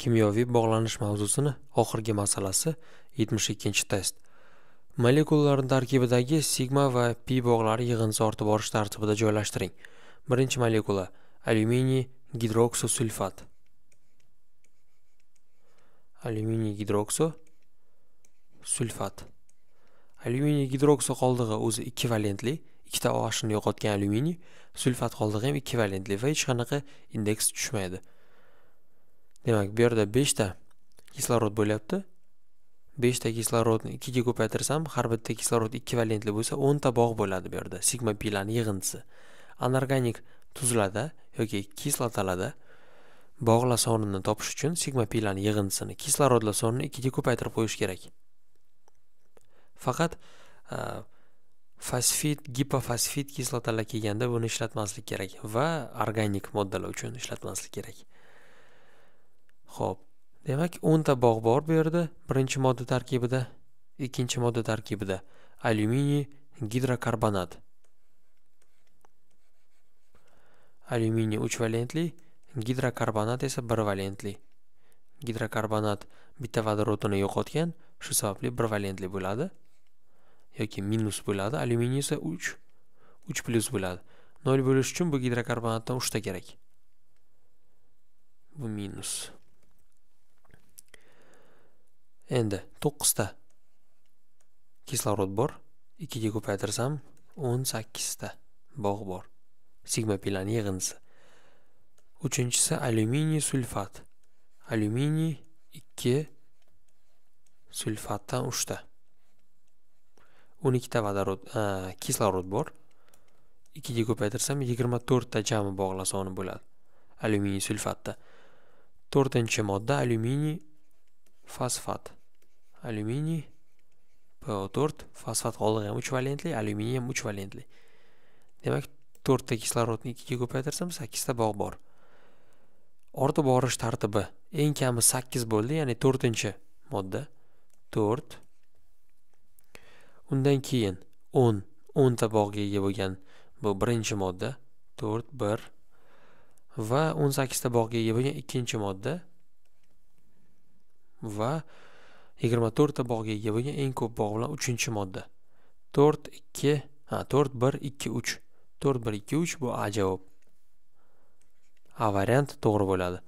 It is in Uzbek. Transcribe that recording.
Kimyoviy bog'lanish mavzusini oxirgi masalasi 72-test. Molekulalar tarkibidagi sigma va pi bog'lari yig'indisi ortib borish tartibida joylashtiring. Birinchi molekula alyuminiy gidroksosulfat. Alyuminiy gidrokso sulfat. Alyuminiy gidrokso qoldig'i o'zi ikkivalentli, ikkita oshini yo'qotgan alyuminiy, sulfat qoldig'i ham ikkivalentli va hech qanaqa indeks tushmaydi. Demak, bu yerda 5 ta kislorod bo'lyapti. 5 ta kislorodni 2 ga ko'paytirsam, har bitta kislorod ekvivalentli bo'lsa, 10 ta bog' bo'ladi bu yerda. Sigma pilani yig'indisi. Anorganik tuzlarda yoki kislotalarda bog'lar sonini topish uchun sigma pilani yig'indisini kislorodlar sonini 2 ga ko'paytirib qo'yish kerak. Faqat fosfit, gipofosfit kislotalar kelganda buni ishlatmaslik kerak va organik moddalar uchun ishlatmaslik kerak. Xo'p, demak 10 ta bog' bor bu yerda. Birinchi modda tarkibida, ikkinchi modda tarkibida alyuminiy gidrokarbonat. Alyuminiy 3 valentli, gidrokarbonat esa 1 valentli. Gidrokarbonat bitta vodorodini yo'qotgan, shu sababli 1 valentli bo'ladi yoki minus bo'ladi. Alyuminiy esa 3 3 plus bo'ladi. 0 bo'lish uchun bu gidrokarbonatdan 3 ta kerak. Bu minus. Endi 9 ta kislorod bor. 2 ga ko'paytirsam 18 ta bog' bor. Sigma pilani yig'indisi. Uchinchisi alyuminiy sulfat. Alyuminiy 2 sulfatdan 3 ta. 12 ta vodorod, kislorod bor. 2 ga ko'paytirsam 24 ta jami bog'lar soni bo'ladi. Alyuminiy sulfatda. 4-modda alyuminiy fosfat. Alyuminiy PO4 fosfat qoldig'i ham 3 valentli, alyuminiy ham 3 valentli. Demak, 4 ta kislorodni 2 ga ko'paytirsam 8 ta bog' bor. Ortib borish tartibi. Eng kami 8 bo'ldi, ya'ni 4-modda 4 Undan keyin 10 10 ta bog'ga ega bo'lgan bu birinchi modda. 4 1 va 18 ta bog'ga ega bo'lgan ikkinchi modda. Va 24 ta bog'ga ega bo'lgan eng ko'p bog' bilan 3-modda. 4 2 ha 4 1 2 3. 4 1 2 3 bu A javob. A variant to'g'ri bo'ladi.